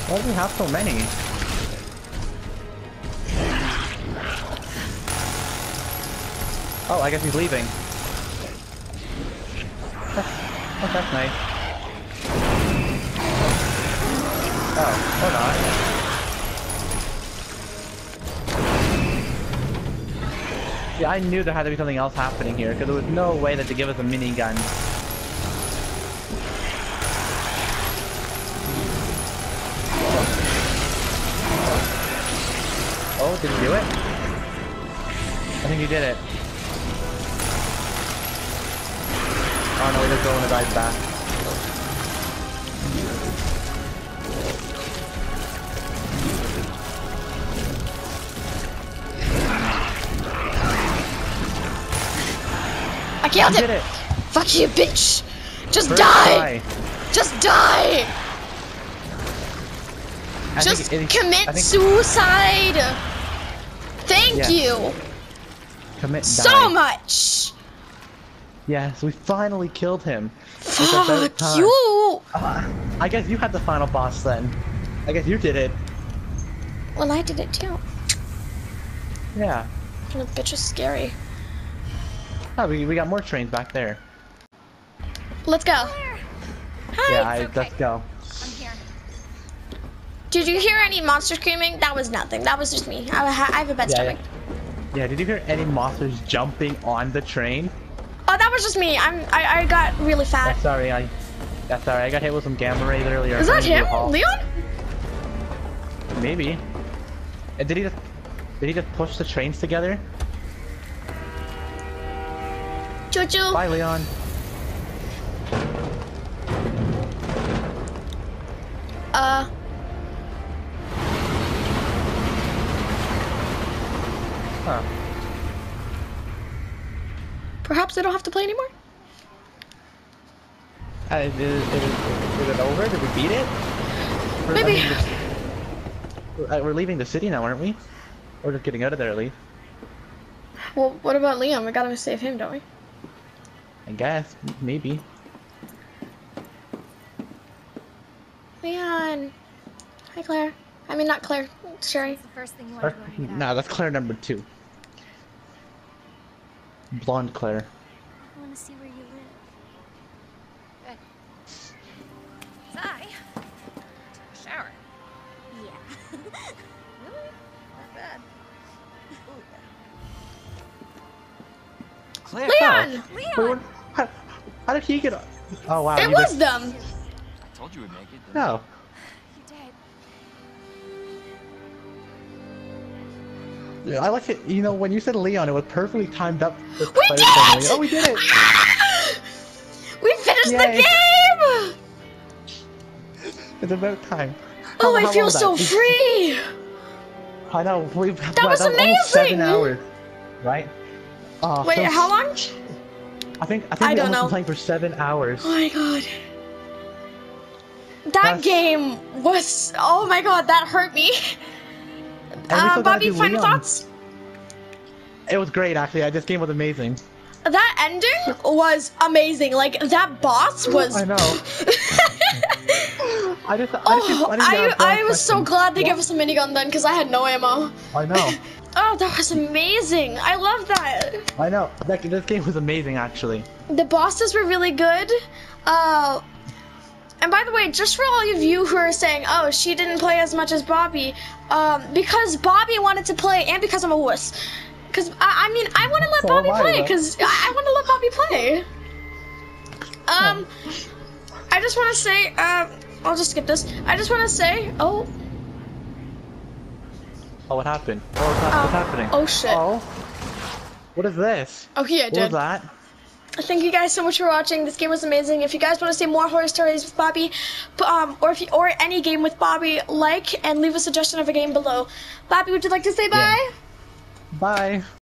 Why does he have so many? Oh, I guess he's leaving. That's, oh, that's nice. Oh, or not. Yeah, I knew there had to be something else happening here, because there was no way that they give us a minigun. Oh, did he do it? I think he did it. Oh no, he's throwing the guys back. I killed He him! it! Fuck you, bitch! Just First die! try. Just die! I Just it- commit I suicide! Thank Yeah. you commit so die. much! Yes, we finally killed him. Fuck you! I guess you had the final boss then. I guess you did it. Well, I did it too. Yeah. The bitch is scary. Oh, we, we got more trains back there. Let's go. Hi! Yeah, I, okay. let's go. I'm here. Did you hear any monster screaming? That was nothing. That was just me. I, I have a bad Yeah, stomach. Yeah, did you hear any monsters jumping on the train? Oh, that was just me. I'm. I, I got really fat. sorry, I. Yeah, sorry, I got hit with some gamma rays earlier. Is that him. Leon? Maybe. And did he just? Did he just push the trains together? Choo choo. Bye, Leon. Uh. Huh. Perhaps I don't have to play anymore. Uh, is, is, is, is it over? Did we beat it? We're- I Maybe. mean, we're, uh, leaving the city now, aren't we? We're just getting out of there at least. Well, what about Liam? We gotta save him, don't we? I guess. Maybe. Leon. Hi, Claire. I mean, not Claire. Sherry. It's the first thing you want to go hang nah, that's Claire number two. Blonde Claire. I want to see where you live. Sigh. Took a shower. Yeah. Really? Not bad. Claire. Leon! Wait, what, how, how did he get? on- Oh wow. It was just- them. I told you we'd make it. No. You I like it. You know, when you said Leon, it was perfectly timed up. We did it! Oh, we did it! We finished Yay. the game! It's about time. Oh, How- I how feel so that? Free! I know. We've That what, was that was amazing! hours, right? Oh, Wait, so- how long? I think I think I don't know. been playing for seven hours. Oh my god. That That's- game was. Oh my god, that hurt me. Uh, Bobby, final thoughts? It was great, actually. I this game was amazing. That ending was amazing. Like, that boss was. I know. I just. I, just, Oh, I, I, I was so glad they gave us a minigun then because I had no ammo. I know. Oh, that was amazing. I love that. I know. That, this game was amazing, actually. The bosses were really good. Uh, and by the way, just for all of you who are saying, "Oh, she didn't play as much as Bobby," um, because Bobby wanted to play, and because I'm a wuss. Because I, I mean, I want to let So Bobby I, play. Because I, I want to let Bobby play. Um, I just want to say, uh, I'll just skip this. I just want to say, oh, Oh, what happened? Oh, what's, hap- what's Oh. happening? oh shit. Oh. What is this? Oh, yeah, What was that? Thank you guys so much for watching. This game was amazing. If you guys want to see more horror stories with Bobby, um, or if you, or any game with Bobby, like and leave a suggestion of a game below. Bobby, would you like to say bye? Bye.